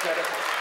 credit.